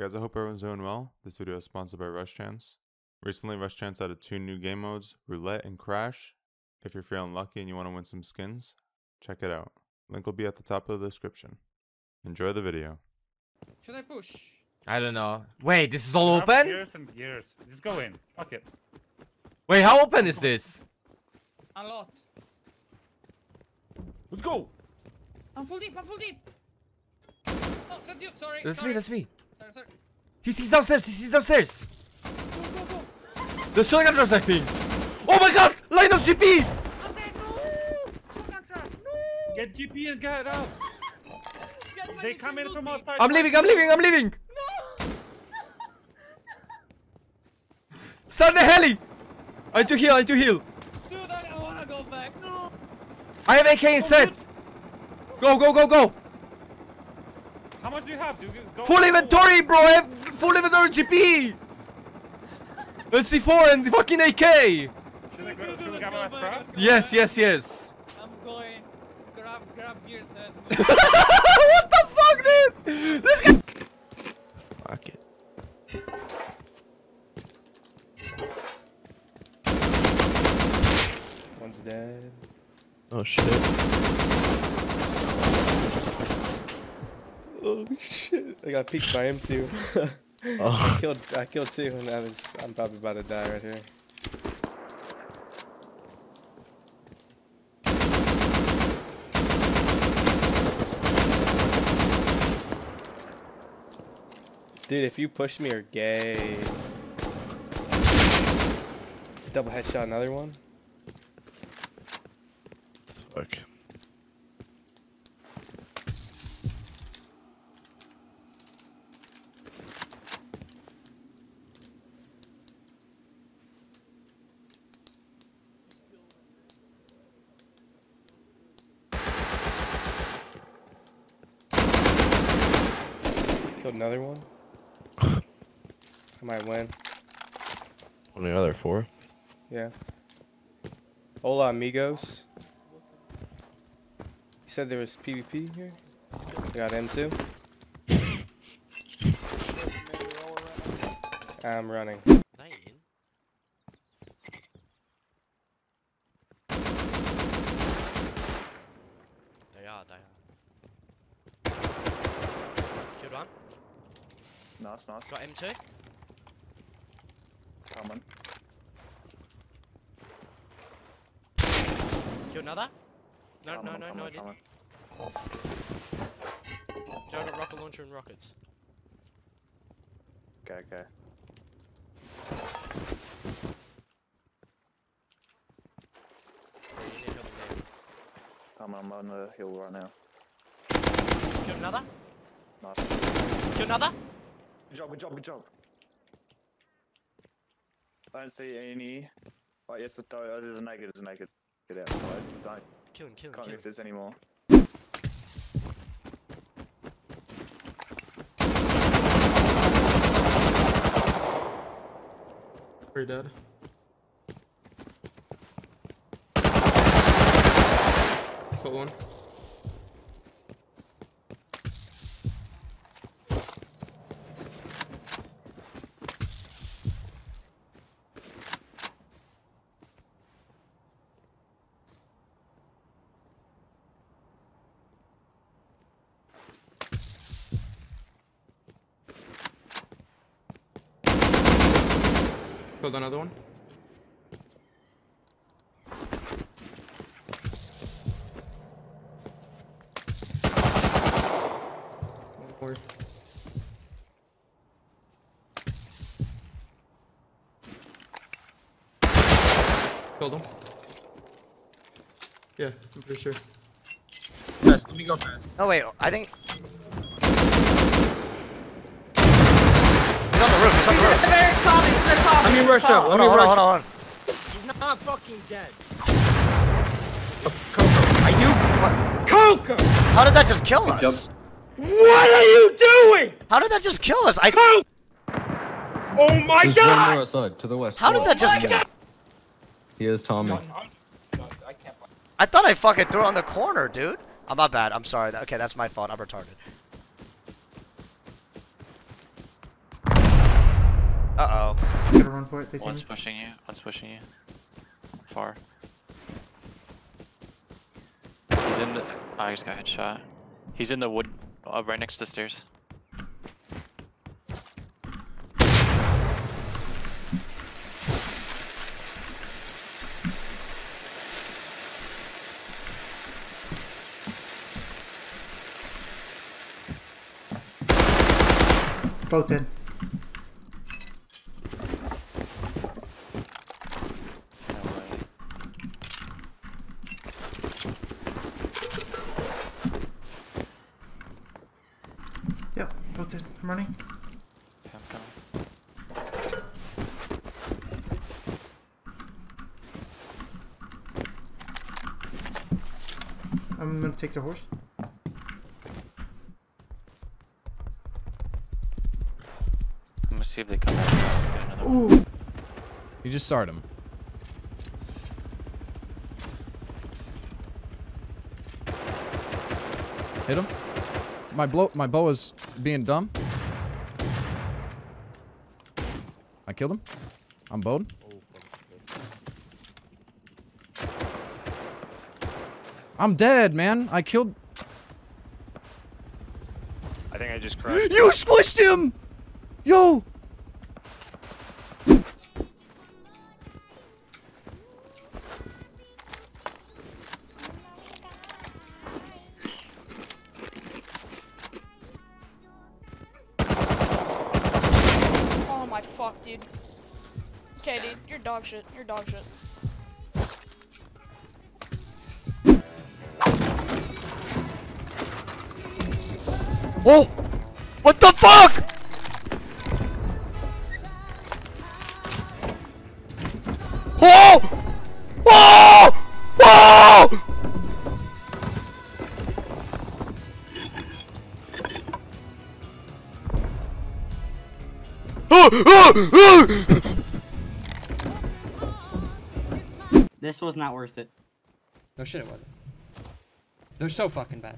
Hey guys, I hope everyone's doing well. This video is sponsored by Rust Chance. Recently, Rust Chance added two new game modes, Roulette and Crash. If you're feeling lucky and you want to win some skins, check it out. Link will be at the top of the description. Enjoy the video. Should I push? I don't know. Wait, this is all Up open? Gears and gears. Just go in. Fuck it. Wait, how open is this? A lot. Let's go. I'm full deep, I'm full deep. Oh, that's you, sorry. That's sorry. me, that's me. Sorry, sorry. TC's downstairs, TC's downstairs. Go, go, go. The shotgun drops, I think. Oh my god! Line of GP! No! No! Get GP and get out. Get They come in from outside. I'm leaving, I'm leaving, I'm leaving! No! Start the heli! I need to heal, I need to heal. Dude, I don't wanna go back, no! I have AK instead. Go, go, go, go! How much do you have? Do you go Full inventory, bro! I have full inventory GP! Let's C4 and fucking AK! Should we, go, should we let's grab go a back, scrap? let's go Yes, yes, yes. I'm going. Grab, grab gear set. what the fuck, dude? This guy. Fuck it. One's dead. Oh shit. Oh shit! I got peeked by him too. Oh. I killed, I killed two, and I was, I'm probably about to die right here. Dude, if you push me, you're gay. It's a double headshot, another one. Fuck. Another one. I might win. How many are there? Four? Yeah. Hola, amigos. You said there was PvP here? I got M2. I'm running. They are, they are. Killed one. Nice, nice. Got M2. Coming. Killed another. No, Coming, no, no, coming, no, I didn't. Joe got rocket launcher and rockets. Okay, okay. Yeah, you need help with Coming, I'm on the hill right now. Killed another. Nice. Killed another. Good job, good job, good job. I don't see any. Oh, yes, it does. Oh, there's a naked, there's a naked. Get outside. Don't, Kill him, kill him, can't kill if him. there's any more. Pretty dead. Got one. Killed another one. One more. Killed him. Yeah, I'm pretty sure. Fast, let me go fast. Oh wait, I think. He's on the roof. He's on the roof. Very top, it's the top. Let me rush up. Hold on, hold on, hold on. He's not fucking dead. Coco, are you? What? Coco! How did that just kill us? What are you doing? How did that just kill us? I. Coco! Oh my There's god! one more outside, to the west. How did that oh just my kill? God. He is Tommy. I can't. I thought I fucking threw it on the corner, dude. Oh, I'm not bad. I'm sorry. Okay, that's my fault. I'm retarded. Run for it. They see One's me. pushing you. One's pushing you. Far. He's in the. Oh, I just got headshot. He's in the wood, uh, right next to the stairs. Both dead. No way. Yep, both dead. I'm running. Okay, I'm coming. I'm gonna take the horse. I'm gonna see if they come back. Get another one. Ooh. You just start him. Hit him. My blow. My bow is being dumb. I killed him. I'm bowed. I'm dead, man. I killed. I think I just crushed. You squished him! Yo! Oh my fuck, dude. Okay, dude, you're dog shit. You're dog shit. Oh! What the fuck? Oh! Oh! Oh! This was not worth it. No shit, it wasn't. They're so fucking bad.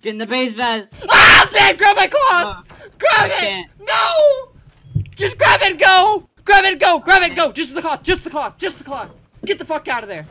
Get in the base vest. Ah, damn, grab my claw! grab it! No! Just grab it and go! Grab it and go! Grab it and go! Just the cloth, just the cloth, just the cloth. Get the fuck out of there.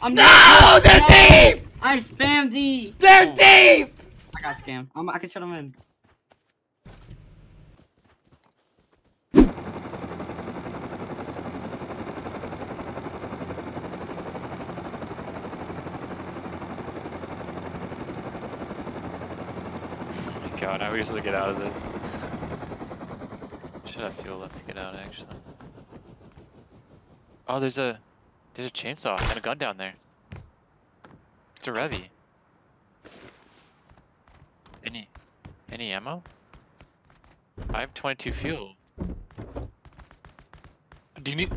I'm No, they're deep! I spammed D. They're Oh, deep! I got scammed. I'm, I can shut them in. God, I usually get out of this. Should have fuel left to get out, actually. Oh, there's a there's a chainsaw and a gun down there. It's a Revy. Any any ammo? I have 22 fuel. Do you need?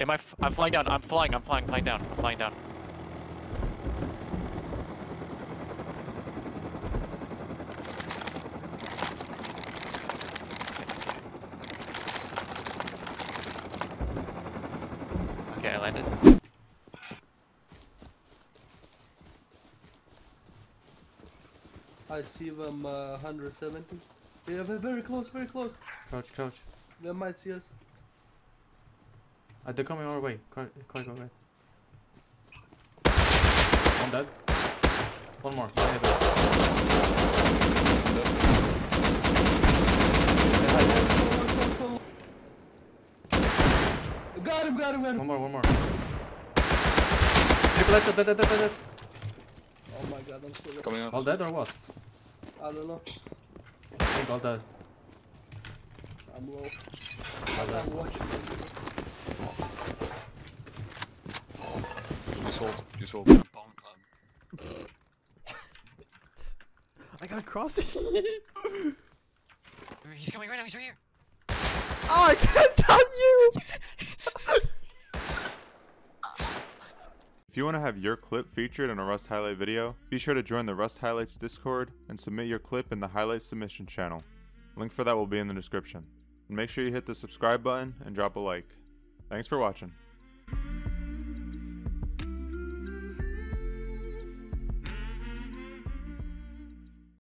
Am I? F I'm flying down. I'm flying. I'm flying. Flying down. I'm flying down. Okay, I landed. I see them uh, 170. Yeah, they're very close, very close. Crouch, crouch. They might see us. Uh, they're coming our way. Quite, quite our way. One dead. One more. One hit. Got him, got him, got him. One more, one more. Triple headshot, dead, dead, dead, dead. Oh my god, I'm so low. Coming up. All dead or what? I don't know. I think all dead. I'm low. All dead. I'm watching. You sold. You sold. Bomb club. I gotta cross it. He's coming right now. He's right here. Oh, I can't tell you. If you want to have your clip featured in a Rust Highlight video, be sure to join the Rust Highlights Discord and submit your clip in the Highlight Submission channel. Link for that will be in the description. And make sure you hit the subscribe button and drop a like. Thanks for watching.